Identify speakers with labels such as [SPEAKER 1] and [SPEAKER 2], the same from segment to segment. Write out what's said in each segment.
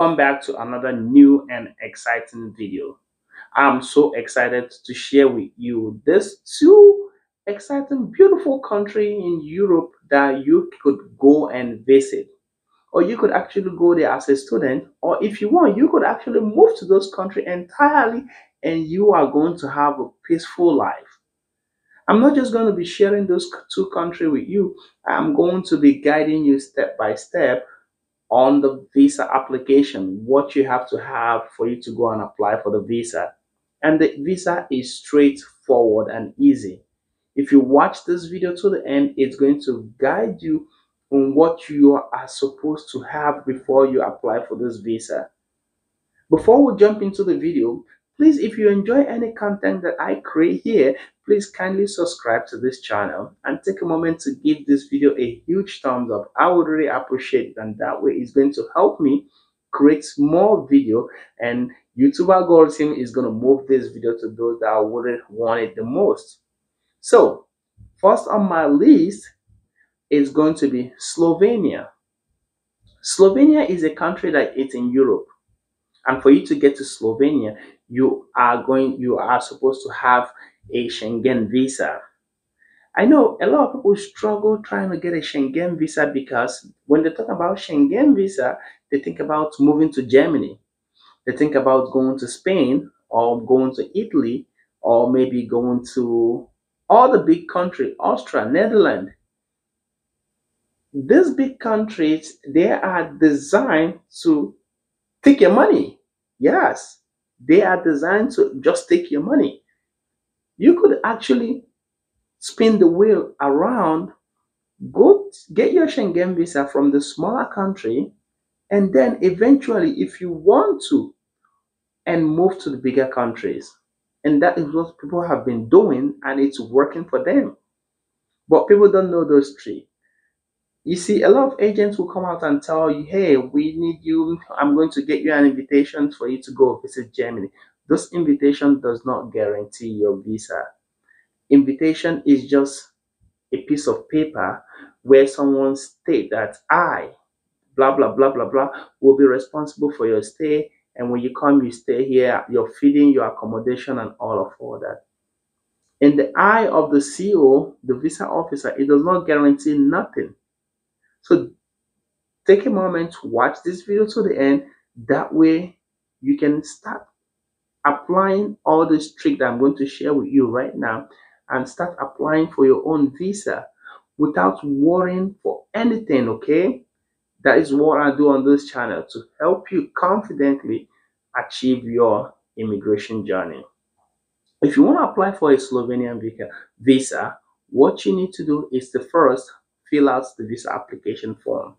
[SPEAKER 1] Welcome back to another new and exciting video. I'm so excited to share with you this two exciting, beautiful country in Europe that you could go and visit. Or you could actually go there as a student, or if you want, you could actually move to those country entirely and you are going to have a peaceful life. I'm not just going to be sharing those two countries with you. I'm going to be guiding you step by step on the visa application, what you have to have for you to go and apply for the visa. And the visa is straightforward and easy. If you watch this video to the end, it's going to guide you on what you are supposed to have before you apply for this visa. Before we jump into the video, Please, if you enjoy any content that I create here, please kindly subscribe to this channel and take a moment to give this video a huge thumbs up. I would really appreciate it and that way it's going to help me create more video and YouTube algorithm is going to move this video to those that wouldn't want it the most. So, first on my list is going to be Slovenia. Slovenia is a country that it's in Europe. And for you to get to Slovenia, you are going you are supposed to have a Schengen visa. I know a lot of people struggle trying to get a Schengen visa because when they talk about Schengen visa, they think about moving to Germany. They think about going to Spain or going to Italy or maybe going to all the big countries, Austria, Netherlands. These big countries, they are designed to take your money. Yes, they are designed to just take your money. You could actually spin the wheel around, go get your Schengen visa from the smaller country, and then eventually, if you want to, and move to the bigger countries. And that is what people have been doing, and it's working for them. But people don't know those three. You see, a lot of agents will come out and tell you, hey, we need you. I'm going to get you an invitation for you to go visit Germany. This invitation does not guarantee your visa. Invitation is just a piece of paper where someone state that I, blah, blah, blah, blah, blah, will be responsible for your stay. And when you come, you stay here, your feeding, your accommodation, and all of all that. In the eye of the CEO, the visa officer, it does not guarantee nothing. So take a moment to watch this video to the end. That way you can start applying all this trick that I'm going to share with you right now and start applying for your own visa without worrying for anything, okay? That is what I do on this channel to help you confidently achieve your immigration journey. If you want to apply for a Slovenian visa, what you need to do is to first fill out the visa application form.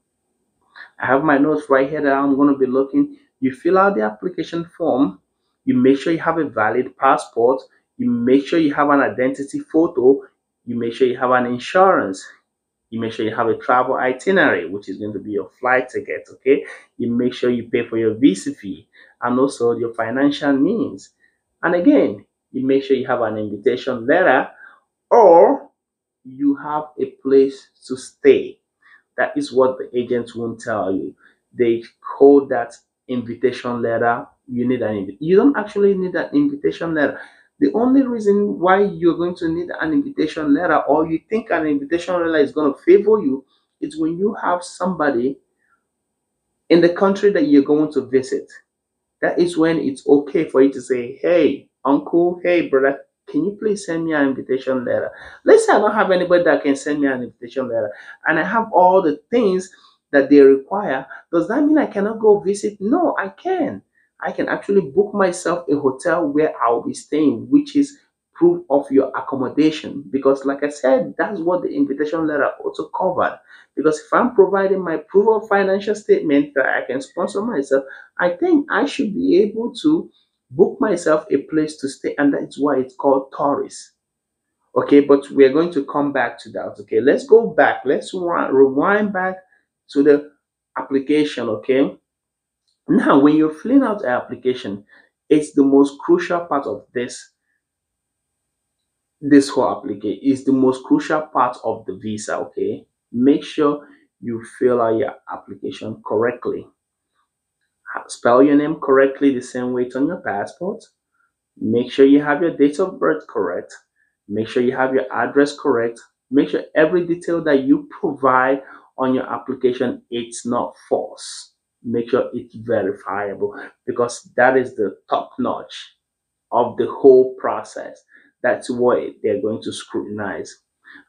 [SPEAKER 1] I have my notes right here that I'm going to be looking. You fill out the application form. You make sure you have a valid passport. You make sure you have an identity photo. You make sure you have an insurance. You make sure you have a travel itinerary, which is going to be your flight ticket. Okay. You make sure you pay for your visa fee and also your financial means. And again, you make sure you have an invitation letter or you have a place to stay. That is what the agents won't tell you. They call that invitation letter. You need an invitation. You don't actually need an invitation letter. The only reason why you're going to need an invitation letter or you think an invitation letter is going to favor you is when you have somebody in the country that you're going to visit. That is when it's okay for you to say, hey, uncle, hey, brother, can you please send me an invitation letter? Let's say I don't have anybody that can send me an invitation letter and I have all the things that they require. Does that mean I cannot go visit? No, I can. I can actually book myself a hotel where I'll be staying, which is proof of your accommodation. Because, like I said, that's what the invitation letter also covered. Because if I'm providing my proof of financial statement that I can sponsor myself, I think I should be able to book myself a place to stay and that's why it's called tourist okay but we're going to come back to that okay let's go back let's rewind back to the application okay now when you're filling out an application it's the most crucial part of this this whole application is the most crucial part of the visa okay make sure you fill out your application correctly spell your name correctly the same way it's on your passport. Make sure you have your date of birth correct. Make sure you have your address correct. Make sure every detail that you provide on your application it's not false. Make sure it's verifiable because that is the top notch of the whole process. That's what they're going to scrutinize,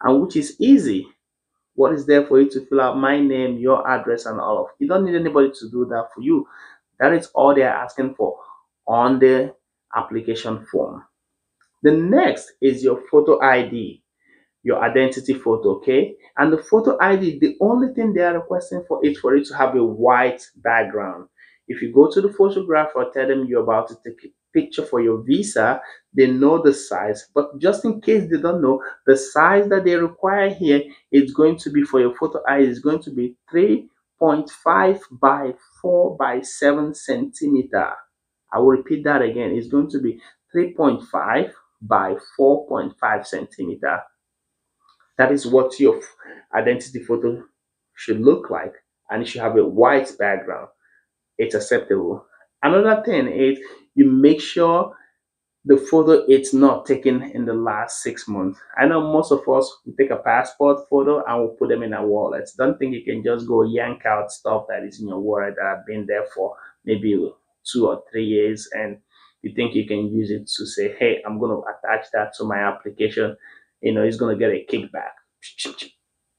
[SPEAKER 1] and which is easy. What is there for you to fill out my name, your address, and all of. You don't need anybody to do that for you. That is all they are asking for on the application form. The next is your photo ID, your identity photo, okay? And the photo ID, the only thing they are requesting for is for it to have a white background. If you go to the photographer or tell them you're about to take a picture for your visa, they know the size. But just in case they don't know, the size that they require here is going to be for your photo ID is going to be 3.5 by 4 by 7 centimeter. I will repeat that again. It's going to be 3.5 by 4.5 centimeter. That is what your identity photo should look like. And it should have a white background. It's acceptable. Another thing is you make sure the photo it's not taken in the last six months. I know most of us we take a passport photo and we'll put them in our wallets. Don't think you can just go yank out stuff that is in your wallet that have been there for maybe two or three years and you think you can use it to say, hey, I'm going to attach that to my application. You know, he's going to get a kickback.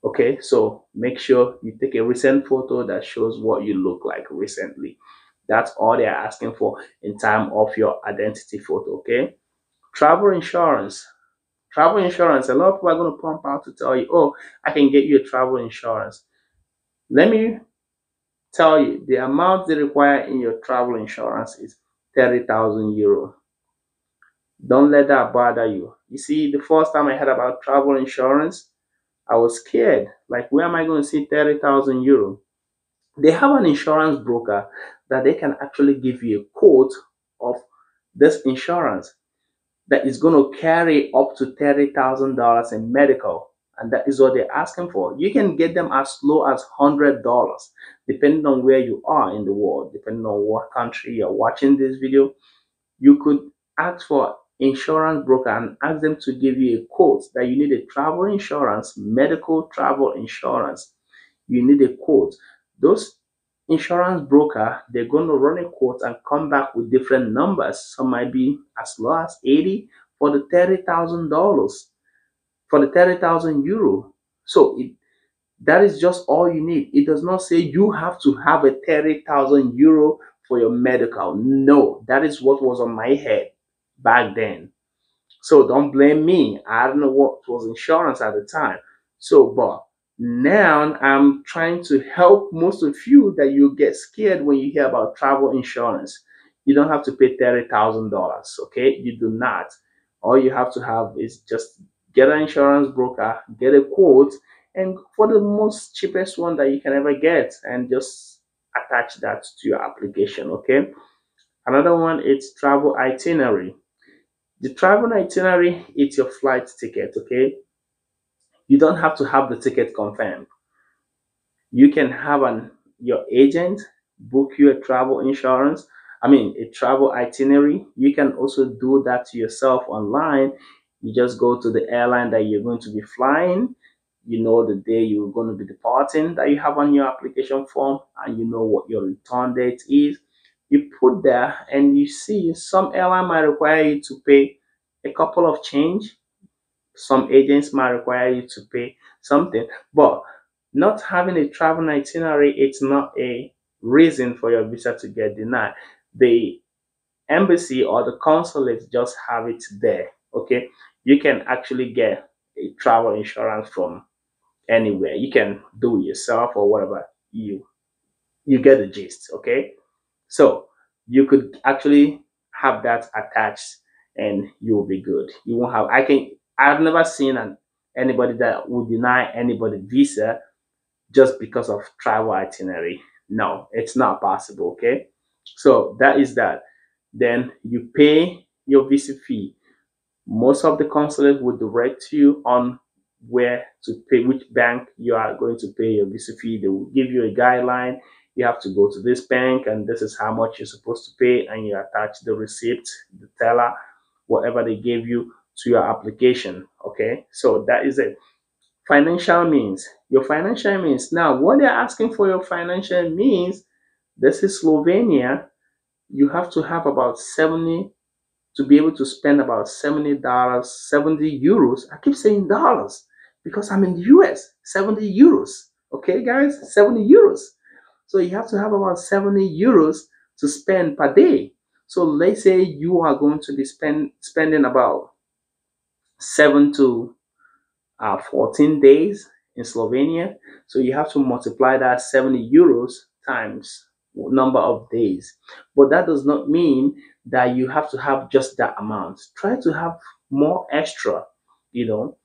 [SPEAKER 1] Okay, so make sure you take a recent photo that shows what you look like recently. That's all they're asking for in time of your identity photo. Okay, travel insurance. Travel insurance. A lot of people are going to pump out to tell you, oh, I can get you a travel insurance. Let me tell you the amount they require in your travel insurance is 30,000 euro. Don't let that bother you. You see, the first time I heard about travel insurance, I was scared. Like, where am I going to see 30,000 euro? They have an insurance broker that they can actually give you a quote of this insurance that is going to carry up to $30,000 in medical. And that is what they're asking for. You can get them as low as $100, depending on where you are in the world, depending on what country you're watching this video. You could ask for insurance broker and ask them to give you a quote that you need a travel insurance, medical travel insurance. You need a quote. Those insurance broker, they're going to run a quote and come back with different numbers. Some might be as low as 80 for the $30,000, for the 30,000 euro. So it, that is just all you need. It does not say you have to have a 30,000 euro for your medical. No, that is what was on my head back then. So don't blame me. I don't know what was insurance at the time. So, but now I'm trying to help most of you that you get scared when you hear about travel insurance. You don't have to pay $30,000, okay? You do not. All you have to have is just get an insurance broker, get a quote, and for the most cheapest one that you can ever get, and just attach that to your application, okay? Another one is travel itinerary. The travel itinerary is your flight ticket, okay? You don't have to have the ticket confirmed. You can have an your agent book you a travel insurance. I mean, a travel itinerary. You can also do that yourself online. You just go to the airline that you're going to be flying. You know the day you're going to be departing that you have on your application form, and you know what your return date is. You put there, and you see some airline might require you to pay a couple of change some agents might require you to pay something, but not having a travel itinerary, it's not a reason for your visa to get denied. The embassy or the consulate just have it there. Okay, you can actually get a travel insurance from anywhere. You can do it yourself or whatever you you get the gist. Okay, so you could actually have that attached and you'll be good. You won't have. I can I've never seen an, anybody that would deny anybody visa just because of travel itinerary. No, it's not possible. Okay, so that is that. Then you pay your visa fee. Most of the consulate will direct you on where to pay, which bank you are going to pay your visa fee. They will give you a guideline. You have to go to this bank and this is how much you're supposed to pay and you attach the receipt the teller whatever they gave you to your application okay? So that is it. Financial means your financial means. Now what they're asking for your financial means this is slovenia. You have to have about 70 to be able to spend about 70 dollars 70 euros. I keep saying dollars because i'm in the us 70 euros okay guys? 70 euros so you have to have about 70 euros to spend per day so let's say you are going to be spend, spending about 7 to uh, 14 days in slovenia so you have to multiply that 70 euros times number of days. But that does not mean that you have to have just that amount. Try to have more extra, you know,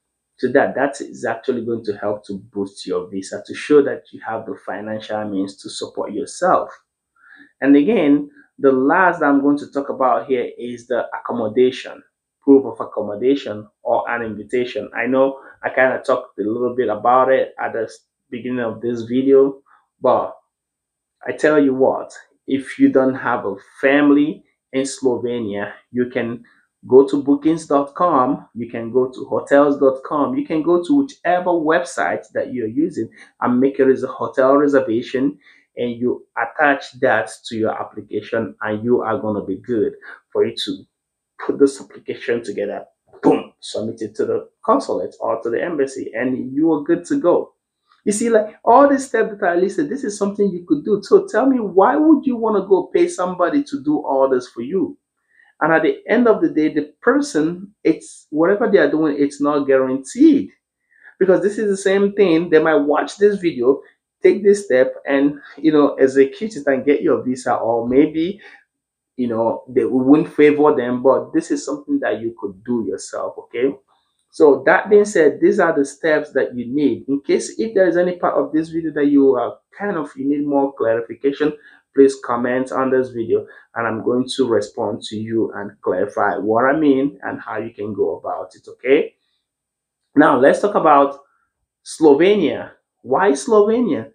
[SPEAKER 1] so that that is actually going to help to boost your visa to show that you have the financial means to support yourself. And again, the last I'm going to talk about here is the accommodation, proof of accommodation or an invitation. I know I kind of talked a little bit about it at the beginning of this video, but I tell you what, if you don't have a family in Slovenia, you can go to bookings.com, you can go to hotels.com, you can go to whichever website that you're using and make a hotel reservation and you attach that to your application and you are going to be good for you to put this application together, boom, submit it to the consulate or to the embassy and you are good to go. You see, like all these steps that I listed, this is something you could do. So tell me, why would you want to go pay somebody to do all this for you? And at the end of the day, the person, it's whatever they are doing, it's not guaranteed. Because this is the same thing. They might watch this video, take this step, and you know, execute it and get your visa, or maybe you know, they wouldn't favor them, but this is something that you could do yourself, okay? So that being said, these are the steps that you need. In case if there is any part of this video that you are kind of you need more clarification, please comment on this video and I'm going to respond to you and clarify what I mean and how you can go about it. Okay. Now let's talk about Slovenia. Why Slovenia?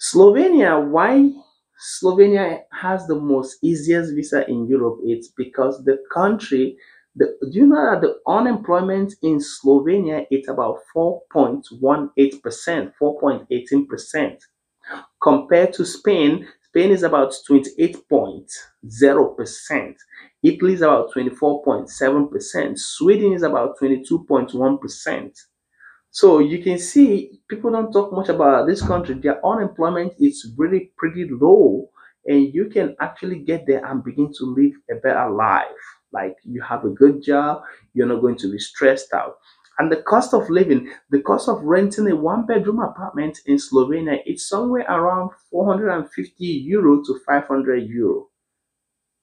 [SPEAKER 1] Slovenia, why Slovenia has the most easiest visa in Europe? It's because the country the, do you know that the unemployment in Slovenia is about 4.18%, 4.18%, compared to Spain. Spain is about 28.0%. Italy is about 24.7%. Sweden is about 22.1%. So you can see people don't talk much about this country. Their unemployment is really pretty low, and you can actually get there and begin to live a better life like you have a good job, you're not going to be stressed out. And the cost of living, the cost of renting a one bedroom apartment in Slovenia, it's somewhere around 450 euro to 500 euro,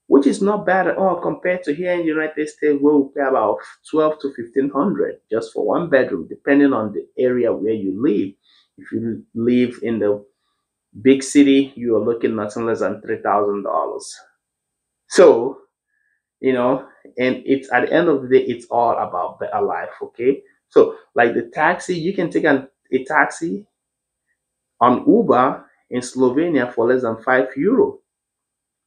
[SPEAKER 1] which is not bad at all compared to here in the United States where we pay about 12 to 1500 just for one bedroom, depending on the area where you live. If you live in the big city, you are looking nothing less than $3,000. So you know and it's at the end of the day it's all about better life okay? So like the taxi you can take an, a taxi on uber in slovenia for less than 5 euro.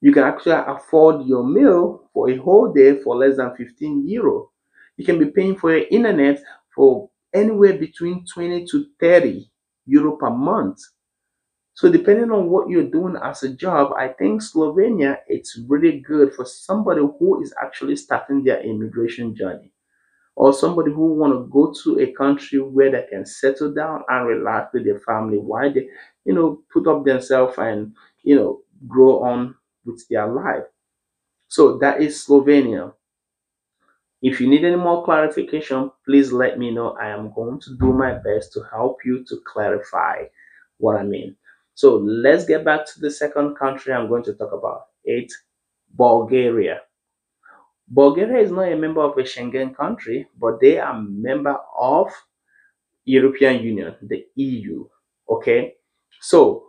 [SPEAKER 1] You can actually afford your meal for a whole day for less than 15 euro. You can be paying for your internet for anywhere between 20 to 30 euro per month so depending on what you're doing as a job, I think Slovenia it's really good for somebody who is actually starting their immigration journey or somebody who want to go to a country where they can settle down and relax with their family while they, you know, put up themselves and, you know, grow on with their life. So that is Slovenia. If you need any more clarification, please let me know. I am going to do my best to help you to clarify what I mean. So let's get back to the second country I'm going to talk about. It's Bulgaria. Bulgaria is not a member of a Schengen country, but they are member of European Union, the EU. Okay, so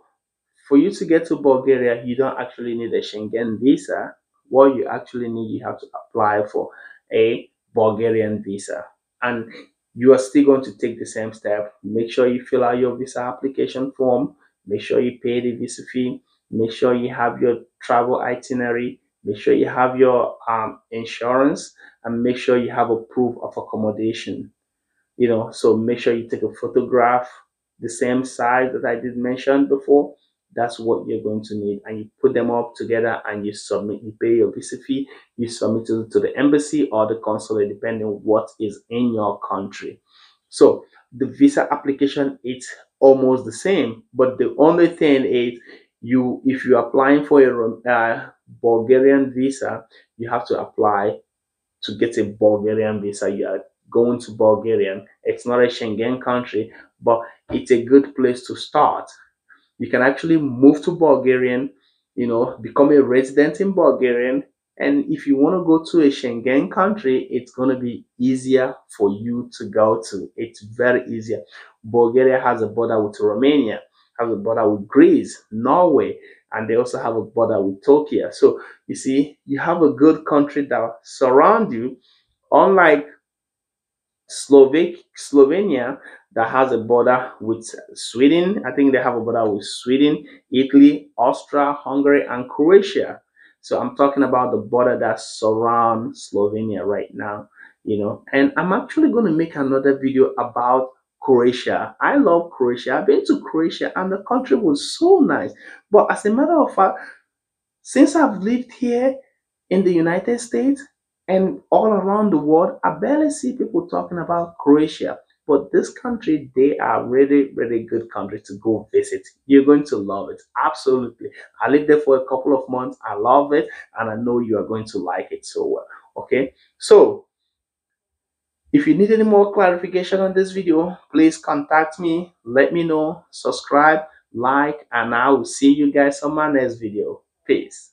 [SPEAKER 1] for you to get to Bulgaria, you don't actually need a Schengen visa. What you actually need, you have to apply for a Bulgarian visa, and you are still going to take the same step. Make sure you fill out your visa application form make sure you pay the visa fee, make sure you have your travel itinerary, make sure you have your um, insurance, and make sure you have a proof of accommodation. You know, so make sure you take a photograph the same size that I did mention before. That's what you're going to need. And you put them up together and you submit, you pay your visa fee, you submit it to the embassy or the consulate, depending what is in your country. So the visa application it's almost the same, but the only thing is you if you're applying for a uh, Bulgarian visa, you have to apply to get a Bulgarian visa. You are going to Bulgaria. It's not a Schengen country, but it's a good place to start. You can actually move to Bulgarian, you know, become a resident in Bulgarian. And if you want to go to a Schengen country, it's going to be easier for you to go to. It's very easier. Bulgaria has a border with Romania, has a border with Greece, Norway, and they also have a border with Turkey. So you see, you have a good country that surround you, unlike Slovak Slovenia that has a border with Sweden. I think they have a border with Sweden, Italy, Austria, Hungary, and Croatia. So I'm talking about the border that surrounds Slovenia right now, you know. And I'm actually going to make another video about Croatia. I love Croatia. I've been to Croatia and the country was so nice. But as a matter of fact, since I've lived here in the United States and all around the world, I barely see people talking about Croatia. But this country, they are really, really good country to go visit. You're going to love it. Absolutely. I lived there for a couple of months. I love it. And I know you are going to like it so well. Okay. So if you need any more clarification on this video, please contact me. Let me know. Subscribe, like, and I will see you guys on my next video. Peace.